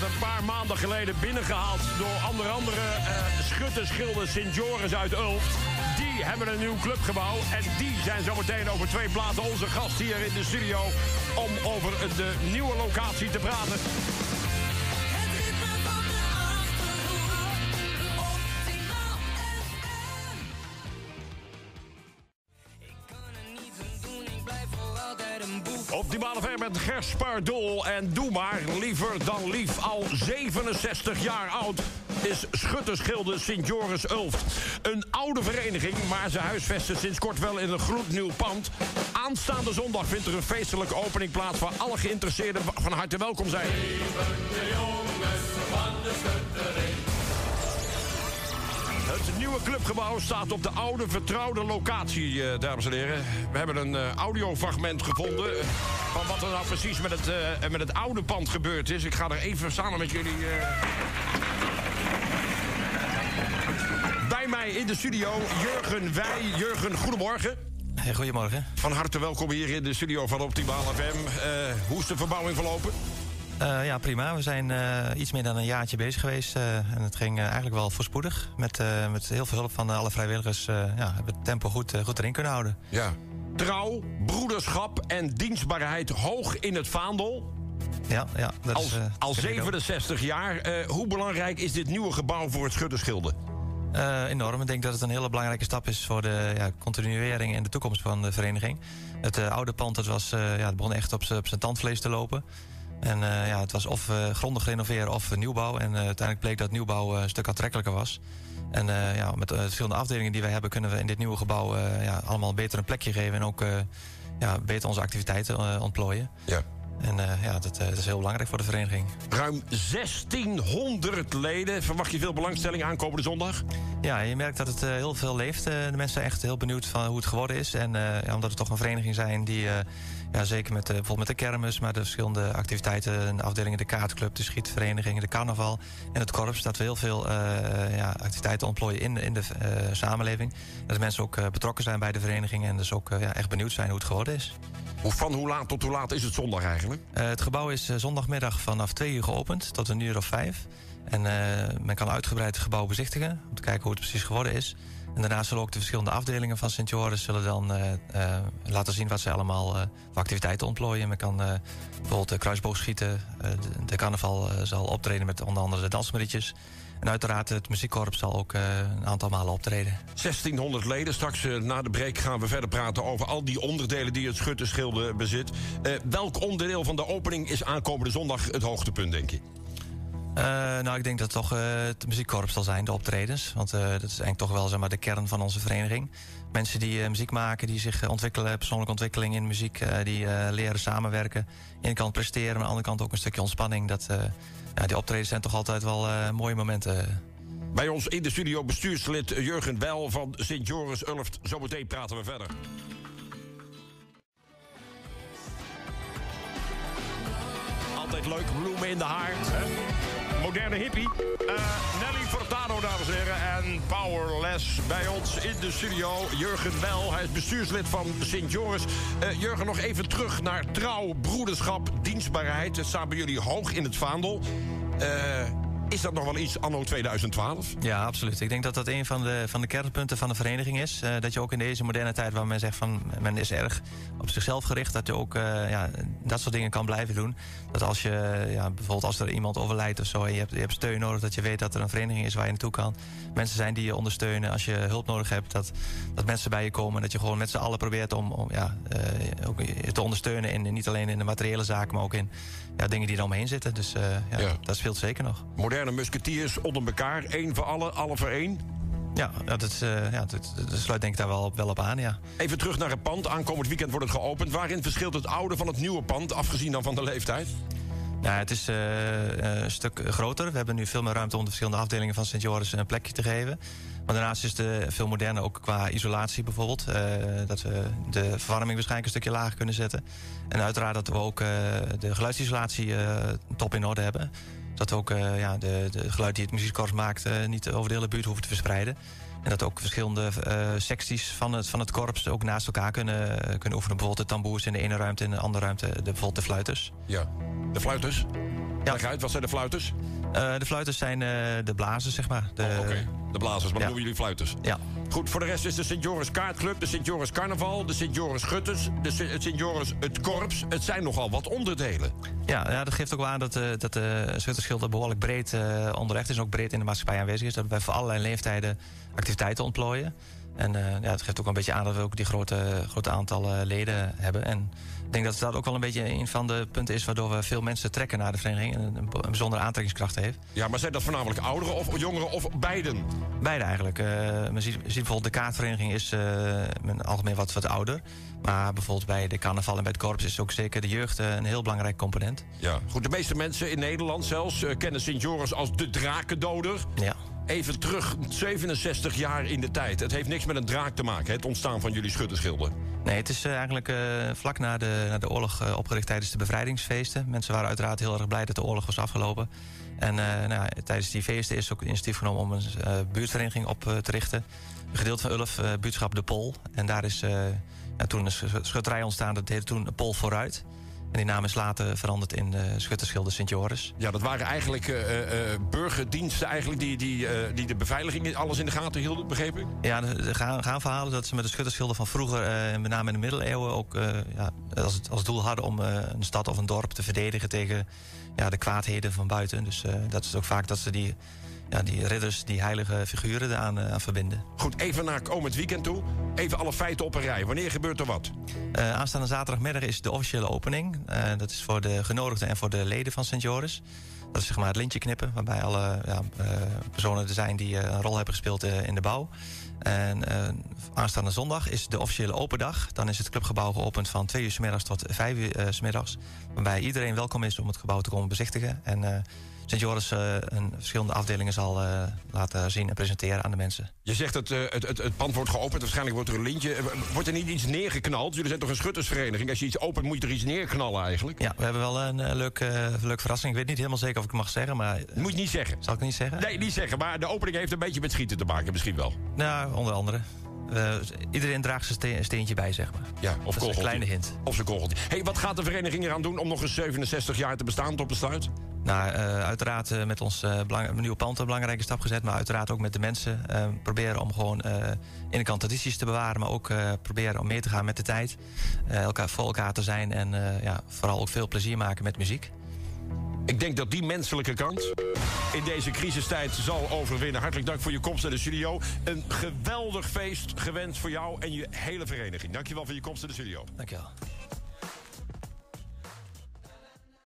werd een paar maanden geleden binnengehaald... door onder andere uh, schutterschilder Sint Joris uit Ulft. Die hebben een nieuw clubgebouw. En die zijn zometeen over twee platen onze gast hier in de studio... om over de nieuwe locatie te praten. Met Gers Pardoel en Doe maar liever dan lief. Al 67 jaar oud is Schutterschilde Sint-Joris Ulft. Een oude vereniging, maar ze huisvesten sinds kort wel in een gloednieuw pand. Aanstaande zondag vindt er een feestelijke opening plaats... waar alle geïnteresseerden van harte welkom zijn. de jongens van de schuttering. Het nieuwe clubgebouw staat op de oude vertrouwde locatie, eh, dames en heren. We hebben een uh, audiofragment gevonden... Eh, van wat er nou precies met het, met het oude pand gebeurd is. Ik ga er even samen met jullie... Bij mij in de studio Jurgen Wij. Jurgen, goedemorgen. Hey, goedemorgen. Van harte welkom hier in de studio van Optimaal FM. hoe is de verbouwing verlopen? Uh, ja, prima. We zijn uh, iets meer dan een jaartje bezig geweest. Uh, en het ging eigenlijk wel voorspoedig. Met, met heel veel hulp van alle vrijwilligers ja, hebben we het tempo goed, goed erin kunnen houden. Ja. Trouw, broederschap en dienstbaarheid hoog in het vaandel. Ja, ja. Dat al, is, al 67 jaar. hoe belangrijk is dit nieuwe gebouw voor het Schudderschilde? enorm. Ik denk dat het een hele belangrijke stap is voor de ja, continuering en de toekomst van de vereniging. Het oude pand het was, ja, het begon echt op zijn tandvlees te lopen. En uh, ja, het was of uh, grondig renoveren of nieuwbouw. En uiteindelijk bleek dat nieuwbouw een stuk aantrekkelijker was. En ja, met de verschillende afdelingen die wij hebben... kunnen we in dit nieuwe gebouw ja, allemaal beter een plekje geven... en ook ja, beter onze activiteiten ontplooien. Ja. En ja, dat, dat, is heel belangrijk voor de vereniging. Ruim 1600 leden. Verwacht je veel belangstelling aankomende zondag? Ja, je merkt dat het heel veel leeft. de mensen zijn echt heel benieuwd van hoe het geworden is. En ja, omdat we toch een vereniging zijn die ja, zeker met, bijvoorbeeld met de kermis, maar de verschillende activiteiten, de afdelingen, de kaartclub, de schietvereniging, de carnaval en het korps, dat we heel veel uh, ja, activiteiten ontplooien in, in de samenleving. Dat mensen ook betrokken zijn bij de vereniging en dus ook ja, echt benieuwd zijn hoe het geworden is. Van hoe laat tot hoe laat is het zondag eigenlijk? het gebouw is zondagmiddag vanaf twee uur geopend tot een uur of vijf. En men kan uitgebreid het gebouw bezichtigen om te kijken hoe het precies geworden is. En daarnaast zullen ook de verschillende afdelingen van Sint Joris zullen dan uh, uh, laten zien wat ze allemaal voor activiteiten ontplooien. Men kan bijvoorbeeld de kruisboogschieten. de, de carnaval zal optreden met onder andere de dansmarietjes. En uiteraard het muziekkorps zal ook een aantal malen optreden. 1600 leden. Straks na de break gaan we verder praten over al die onderdelen die het Schutterschilde bezit. welk onderdeel van de opening is aankomende zondag het hoogtepunt, denk je? Uh, nou, ik denk dat het toch uh, het muziekkorps zal zijn, de optredens. Want uh, dat is eigenlijk toch wel zeg maar, de kern van onze vereniging. Mensen die muziek maken, die zich ontwikkelen, persoonlijke ontwikkeling in muziek, die leren samenwerken. Aan de ene kant presteren, maar aan de andere kant ook een stukje ontspanning. Dat, ja, die optredens zijn toch altijd wel mooie momenten. Bij ons in de studio bestuurslid Jurgen Wel van Sint Joris Ulft. Zometeen praten we verder. Altijd leuk, bloemen in de haard. Moderne hippie. Uh, Nelly Furtado, dames en heren. En Powerless bij ons in de studio. Jurgen Wel, hij is bestuurslid van Sint Joris. Uh, Jurgen, nog even terug naar trouw, broederschap, dienstbaarheid. Het staat bij jullie hoog in het vaandel. Uh, is dat nog wel iets anno 2012? Ja, absoluut. Ik denk dat dat een van de, van de kernpunten van de vereniging is. Uh, dat je ook in deze moderne tijd, waar men zegt van men is erg op zichzelf gericht, dat je ook uh, ja, dat soort dingen kan blijven doen. Dat als je ja, bijvoorbeeld als er iemand overlijdt of zo, en je hebt, je hebt steun nodig, dat je weet dat er een vereniging is waar je naartoe kan. Mensen zijn die je ondersteunen. Als je hulp nodig hebt, dat, dat mensen bij je komen. Dat je gewoon met z'n allen probeert om, om ja, uh, ook te ondersteunen. In, niet alleen in de materiële zaken, maar ook in ja, dingen die er omheen zitten. Dus ja, ja, dat speelt zeker nog moderne musketiers onder elkaar. één voor alle, alle voor één. Ja, dat, is, uh, ja, dat, dat, sluit denk ik daar wel, wel op aan, ja. Even terug naar het pand. Aankomend weekend wordt het geopend. Waarin verschilt het oude van het nieuwe pand, afgezien dan van de leeftijd? Ja, het is uh, een stuk groter. We hebben nu veel meer ruimte om de verschillende afdelingen van Sint Joris een plekje te geven. Maar daarnaast is het veel moderner ook qua isolatie bijvoorbeeld. Dat we de verwarming waarschijnlijk een stukje lager kunnen zetten. En uiteraard dat we ook de geluidsisolatie top in orde hebben. Dat ook uh, ja, de, de geluid die het muziekkorps maakt niet over de hele buurt hoeven te verspreiden. En dat ook verschillende secties van het, van het korps ook naast elkaar kunnen, kunnen oefenen. Bijvoorbeeld de tamboers in de ene ruimte, in de andere ruimte de, bijvoorbeeld de fluiters. Ja, de fluiters? Leg uit, wat zijn de fluiters? de fluiters zijn de blazers, zeg maar. De, oh, Oké, de blazers, maar ja. noemen jullie fluiters? Ja. Goed, voor de rest is de Sint-Joris Kaartclub, de Sint-Joris Carnaval... de Sint-Joris Schutters, de Sint-Joris Het Korps. Het zijn nogal wat onderdelen. Ja, ja dat geeft ook wel aan dat, uh, dat de Schuttersgilde behoorlijk breed onderlegd is... en ook breed in de maatschappij aanwezig is. Dat wij voor allerlei leeftijden activiteiten ontplooien. En uh, ja, het geeft ook een beetje aan dat we ook die grote, grote aantallen leden hebben. En ik denk dat dat ook wel een beetje een van de punten is... waardoor we veel mensen trekken naar de vereniging... en een, een bijzondere aantrekkingskracht heeft. Ja, maar zijn dat voornamelijk ouderen of jongeren of beiden? Beide eigenlijk. Uh, men ziet, ziet, bijvoorbeeld de kaartvereniging is uh, algemeen wat, wat ouder. Maar bijvoorbeeld bij de carnaval en bij het korps... is ook zeker de jeugd een heel belangrijk component. Ja, goed. De meeste mensen in Nederland zelfs kennen Sint-Joris als de drakendoder. Ja even terug, 67 jaar in de tijd. Het heeft niks met een draak te maken, het ontstaan van jullie schutterschilden. Nee, het is uh, eigenlijk uh, vlak na de, na de oorlog uh, opgericht tijdens de bevrijdingsfeesten. Mensen waren uiteraard heel erg blij dat de oorlog was afgelopen. En nou, tijdens die feesten is ook initiatief genomen om een buurtvereniging op te richten. Een gedeelte van Ulf, buurtschap De Pol. En daar is toen een schutterij ontstaan, dat heette toen Pol Vooruit. En die naam is later veranderd in de Schutterschilde Sint-Joris. Ja, dat waren eigenlijk uh, uh, burgerdiensten eigenlijk die, die, uh, die de beveiliging alles in de gaten hielden, begreep ik? Ja, er gaan, gaan verhalen dat ze met de Schutterschilden van vroeger, met name in de middeleeuwen, ook ja, als, als doel hadden om een stad of een dorp te verdedigen tegen ja, de kwaadheden van buiten. Dus dat is ook vaak dat ze die ja, die ridders, die heilige figuren eraan uh, aan verbinden. Goed, even naar komend weekend toe. Even alle feiten op een rij. Wanneer gebeurt er wat? Uh, aanstaande zaterdagmiddag is de officiële opening. Uh, dat is voor de genodigden en voor de leden van Sint Joris. Dat is zeg maar het lintje knippen, waarbij alle ja, personen er zijn die een rol hebben gespeeld in de bouw. En aanstaande zondag is de officiële open dag. Dan is het clubgebouw geopend van 2 uur s middags tot 5 uur s middags. Waarbij iedereen welkom is om het gebouw te komen bezichtigen. En Sint Joris uh, een verschillende afdelingen zal uh, laten zien en presenteren aan de mensen. Je zegt dat uh, het, het, het, pand wordt geopend, waarschijnlijk wordt er een lintje. Wordt er niet iets neergeknald? Jullie zijn toch een schuttersvereniging? Als je iets opent, moet je er iets neerknallen eigenlijk? Ja, we hebben wel een leuke, leuke verrassing. Ik weet niet helemaal zeker of ik het mag zeggen, maar... Moet je niet zeggen. Zal ik niet zeggen? Nee, niet zeggen, maar de opening heeft een beetje met schieten te maken misschien wel. Nou, onder andere. Uh, iedereen draagt zijn steentje bij, zeg maar. Ja, of dat is een kleine hint. Of zijn kogeltje. hey, wat gaat de vereniging eraan doen om nog eens 67 jaar te bestaan tot besluit? Nou, uh, uiteraard uh, met ons nieuwe pand een belangrijke stap gezet. Maar uiteraard ook met de mensen. proberen om gewoon in de kant tradities te bewaren. Maar ook proberen om mee te gaan met de tijd. elkaar, voor elkaar te zijn. En ja, vooral ook veel plezier maken met muziek. Ik denk dat die menselijke kant in deze crisistijd zal overwinnen. Hartelijk dank voor je komst naar de studio. Een geweldig feest gewenst voor jou en je hele vereniging. Dankjewel voor je komst naar de studio. Dankjewel.